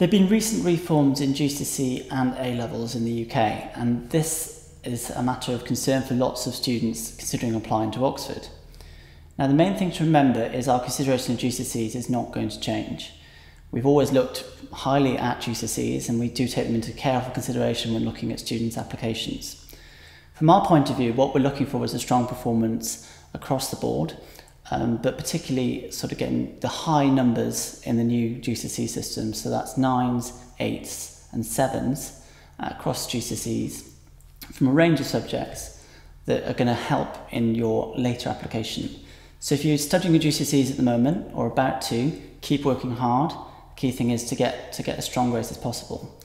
There have been recent reforms in GCSE and A levels in the UK, and this is a matter of concern for lots of students considering applying to Oxford. Now, the main thing to remember is our consideration of GCSEs is not going to change. We've always looked highly at GCSEs and we do take them into careful consideration when looking at students' applications. From our point of view, what we're looking for is a strong performance across the board um, but particularly sort of getting the high numbers in the new GCSE system. So that's nines, eights, and sevens uh, across GCSEs from a range of subjects that are going to help in your later application. So if you're studying your GCSEs at the moment or about to, keep working hard. The key thing is to get to get as strong grades as possible.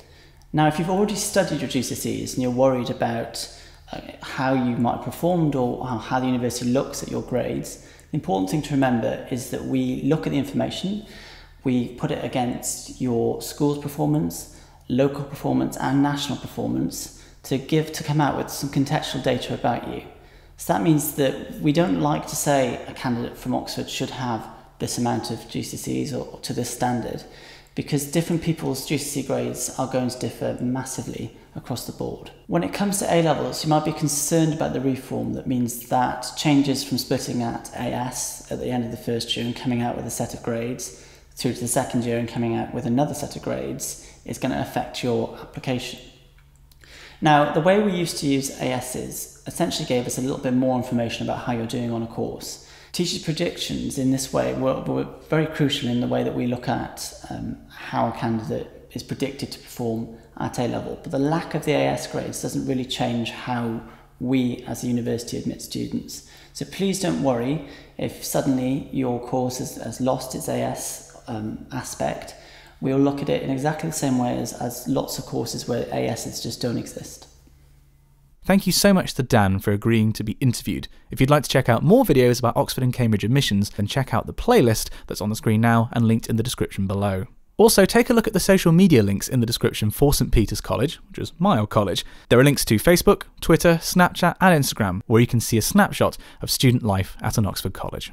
Now, if you've already studied your GCSEs and you're worried about uh, how you might have performed or how the university looks at your grades, the important thing to remember is that we look at the information, we put it against your school's performance, local performance, and national performance to give to come out with some contextual data about you. So that means that we don't like to say a candidate from Oxford should have this amount of GCSEs or, or to this standard because different people's GCSE grades are going to differ massively across the board. When it comes to A levels, you might be concerned about the reform that means that changes from splitting at AS at the end of the first year and coming out with a set of grades through to the second year and coming out with another set of grades is going to affect your application. Now, the way we used to use ASs essentially gave us a little bit more information about how you're doing on a course. Teachers' predictions in this way were, were very crucial in the way that we look at um, how a candidate is predicted to perform at A level. But the lack of the AS grades doesn't really change how we as a university admit students. So please don't worry if suddenly your course has, has lost its AS um, aspect. We'll look at it in exactly the same way as, as lots of courses where ASs just don't exist. Thank you so much to Dan for agreeing to be interviewed. If you'd like to check out more videos about Oxford and Cambridge admissions, then check out the playlist that's on the screen now and linked in the description below. Also, take a look at the social media links in the description for St Peter's College, which is my old college. There are links to Facebook, Twitter, Snapchat, and Instagram, where you can see a snapshot of student life at an Oxford college.